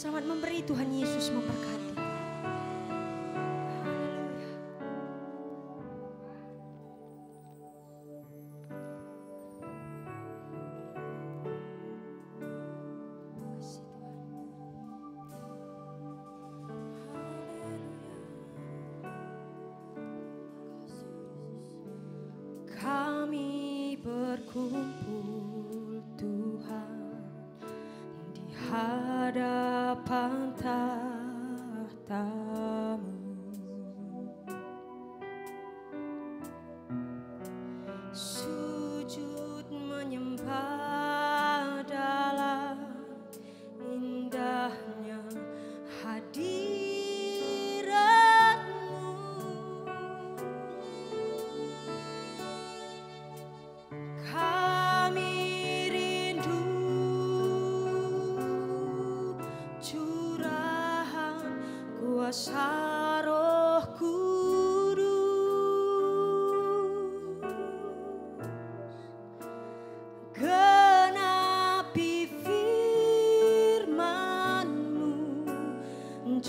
Selamat memberi Tuhan Yesus memberkati. Sujud menyembah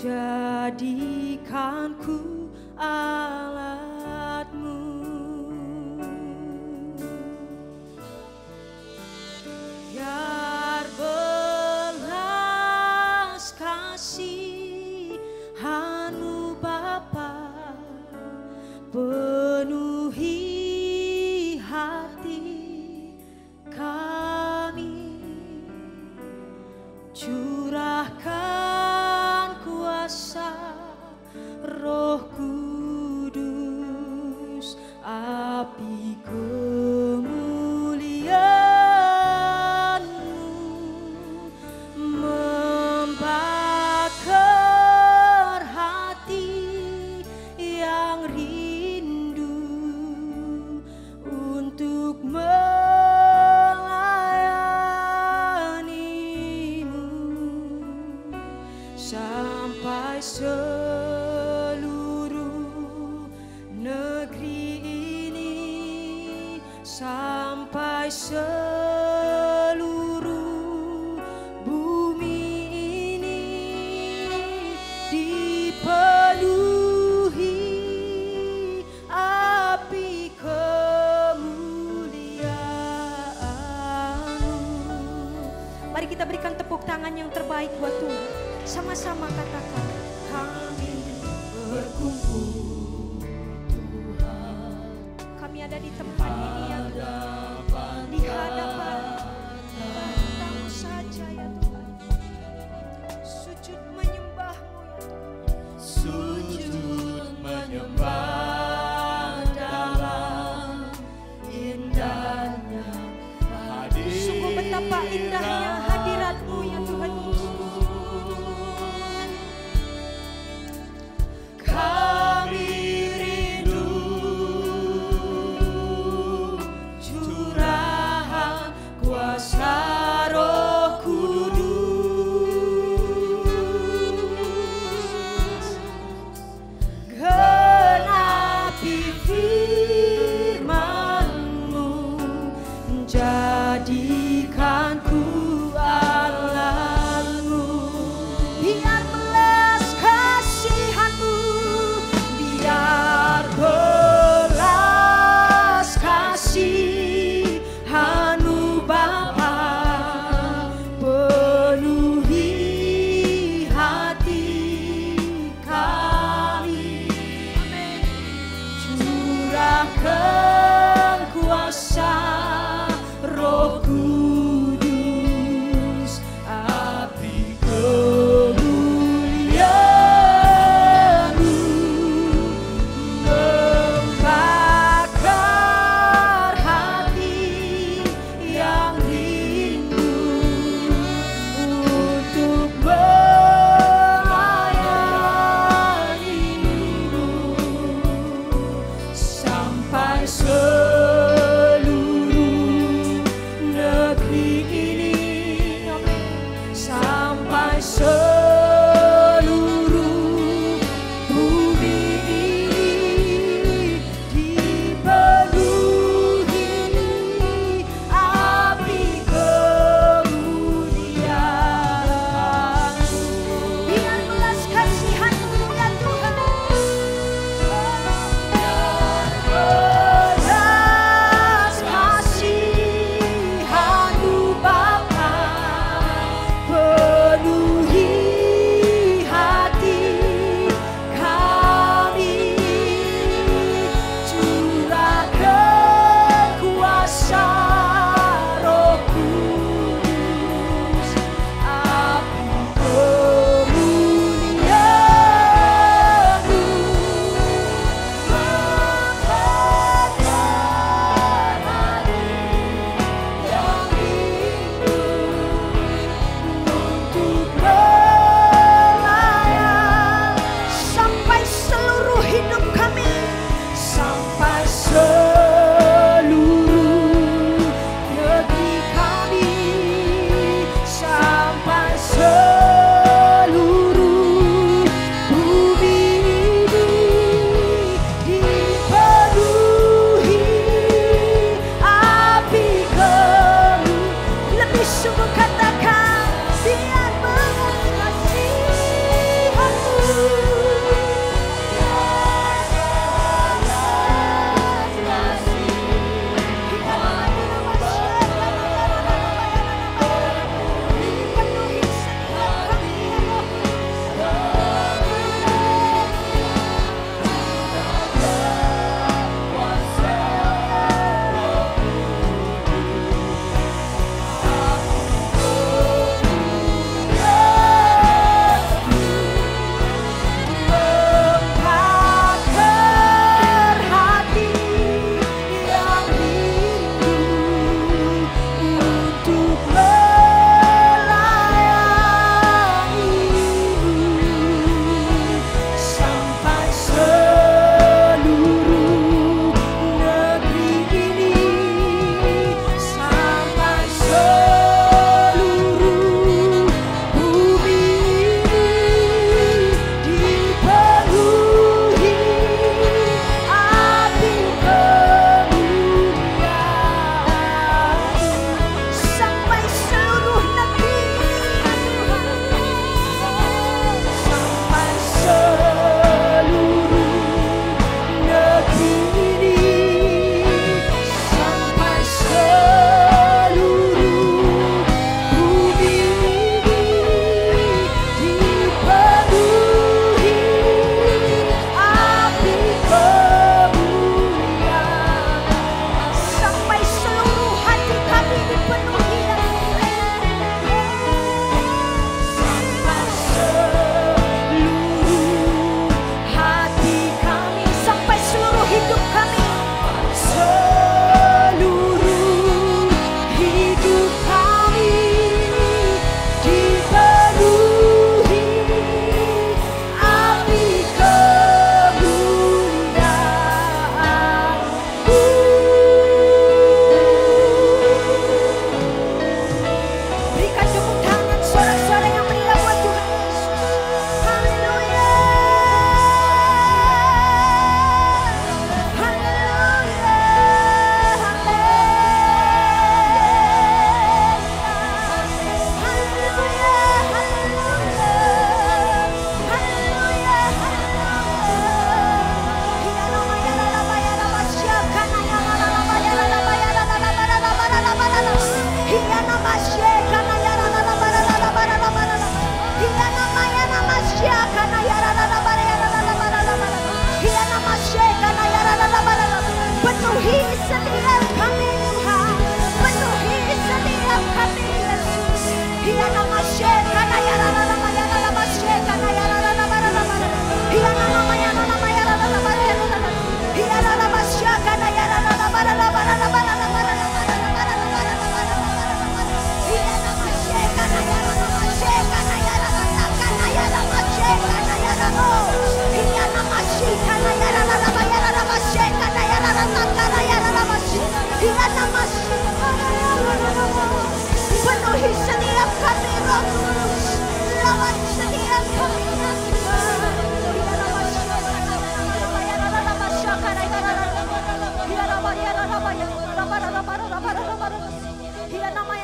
jadikanku alatmu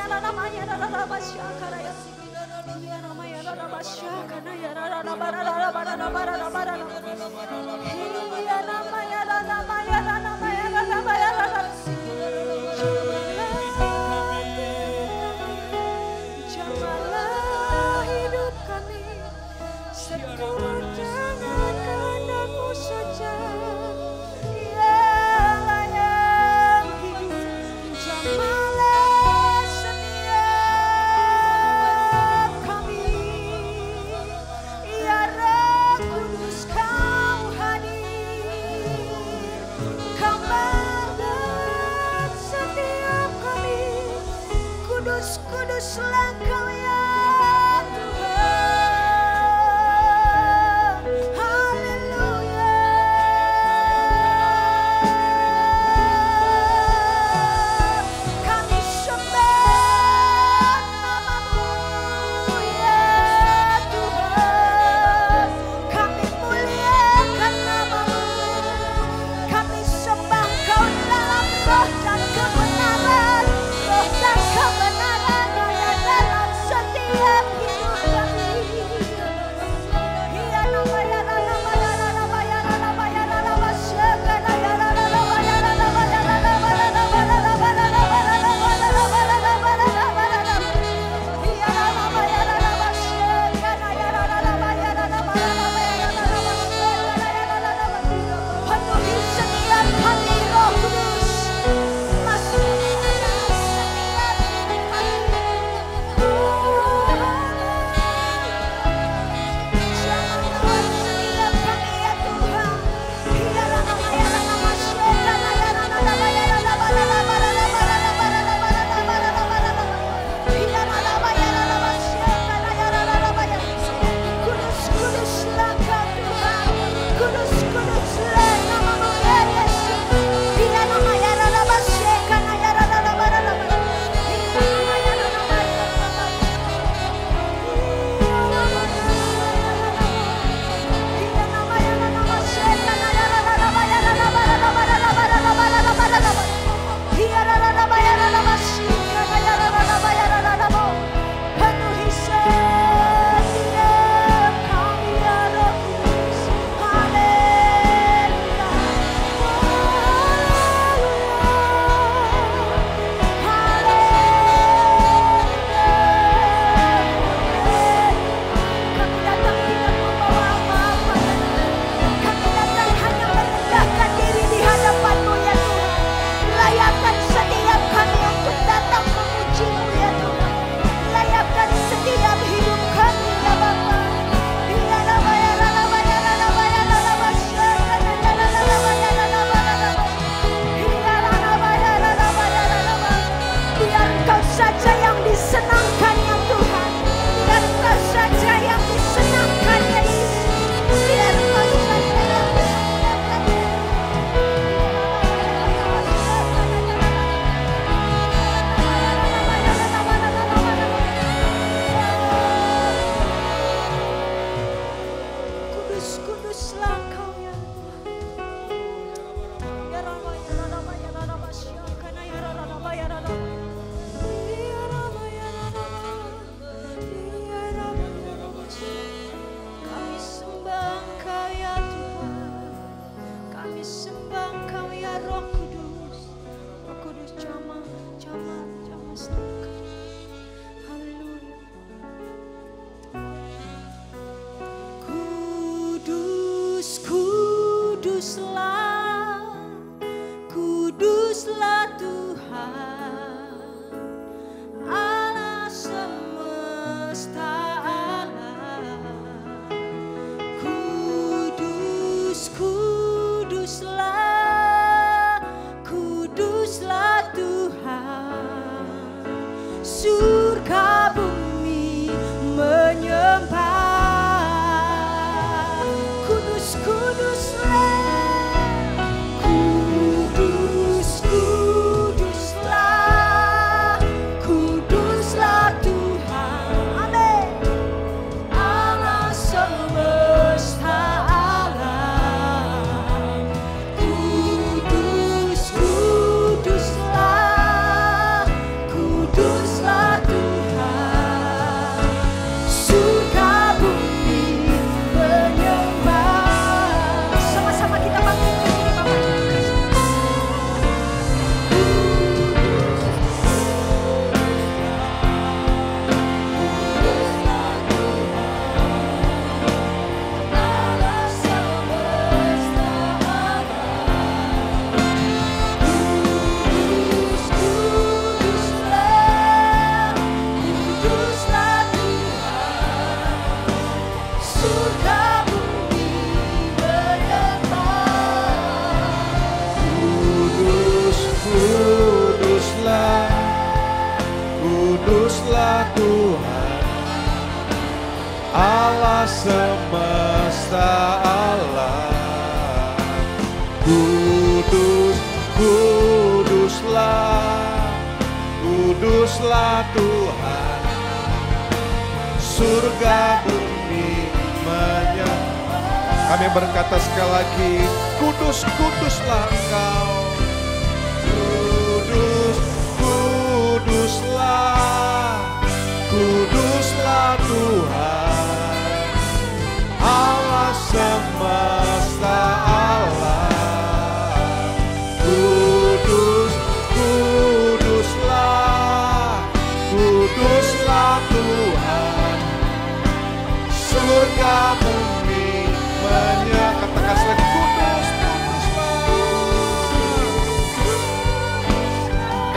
Thank you. Kuduslah Tuhan Allah semesta Allah Kudus, kuduslah, kuduslah Tuhan. Surga bumi menyembah Kami berkata sekali lagi Kudus, kuduslah engkau kuduslah Tuhan, Allah semesta Allah. Kudus, kuduslah, kuduslah Tuhan, surga bumi menyatakan katakan kudus, kuduslah.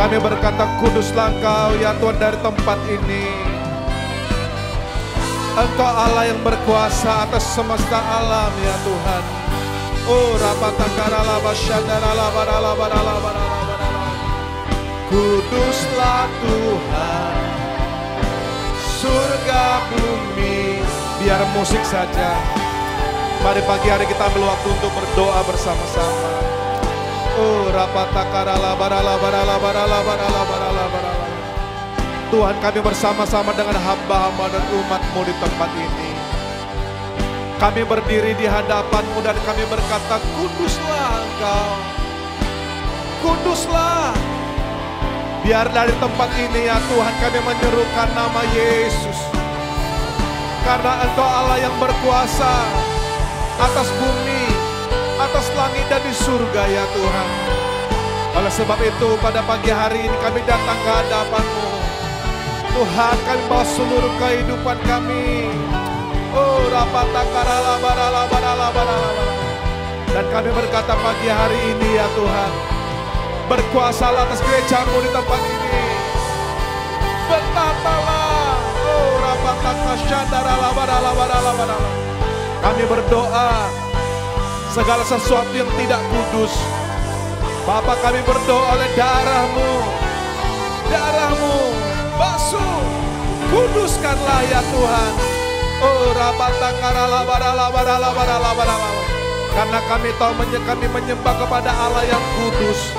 Kami berkata kuduslah engkau ya Tuhan dari tempat ini Engkau Allah yang berkuasa atas semesta alam ya Tuhan Oh rapatakara basyadara labara labara labara Kuduslah Tuhan Surga bumi Biar musik saja Mari pagi hari kita ambil waktu untuk berdoa bersama-sama Oh rapatakara labara labara labara labara labara labara Tuhan kami bersama-sama dengan hamba-hamba dan umatmu di tempat ini Kami berdiri di hadapanmu dan kami berkata Kuduslah engkau Kuduslah Biar dari tempat ini ya Tuhan kami menyerukan nama Yesus Karena engkau Allah yang berkuasa Atas bumi atas langit dan di surga ya Tuhan. Oleh sebab itu pada pagi hari ini kami datang ke hadapan-Mu. Tuhan kami bawa seluruh kehidupan kami. Oh Dan kami berkata pagi hari ini ya Tuhan. Berkuasalah atas gerejamu di tempat ini. Bertatalah. Oh Kami berdoa segala sesuatu yang tidak kudus. Bapak kami berdoa oleh darahmu, basuh, kuduskanlah ya Tuhan. Oh. Karena kami tahu kami menyembah kepada Allah yang kudus.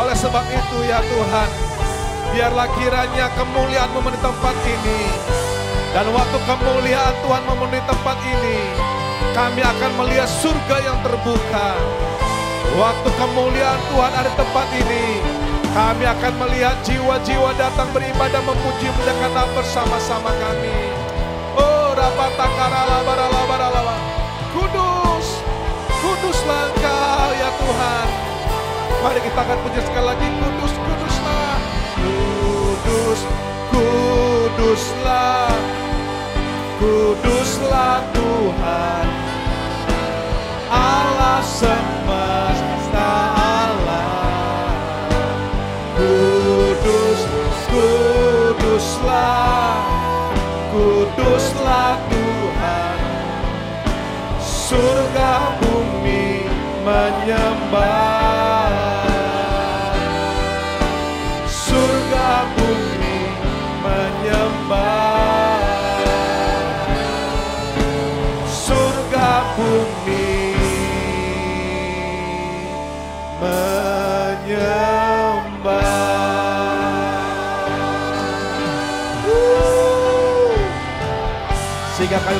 Oleh sebab itu ya Tuhan, biarlah kiranya kemuliaan memenuhi tempat ini. Dan waktu kemuliaan Tuhan memenuhi tempat ini, kami akan melihat surga yang terbuka. Waktu kemuliaan Tuhan ada di tempat ini, kami akan melihat jiwa-jiwa datang beribadah memuji mendengarkan bersama-sama kami. Oh, rapatakara barala barala. Kudus, kuduslah engkau ya Tuhan. Mari kita akan puji sekali lagi, kudus, kuduslah. Kudus, kuduslah. Kuduslah Tuhan Allah semesta kuduslah Kuduslah Tuhan. Surga bumi menyembah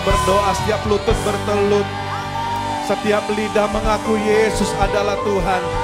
berdoa setiap lutut bertelut, setiap lidah mengaku Yesus adalah Tuhan.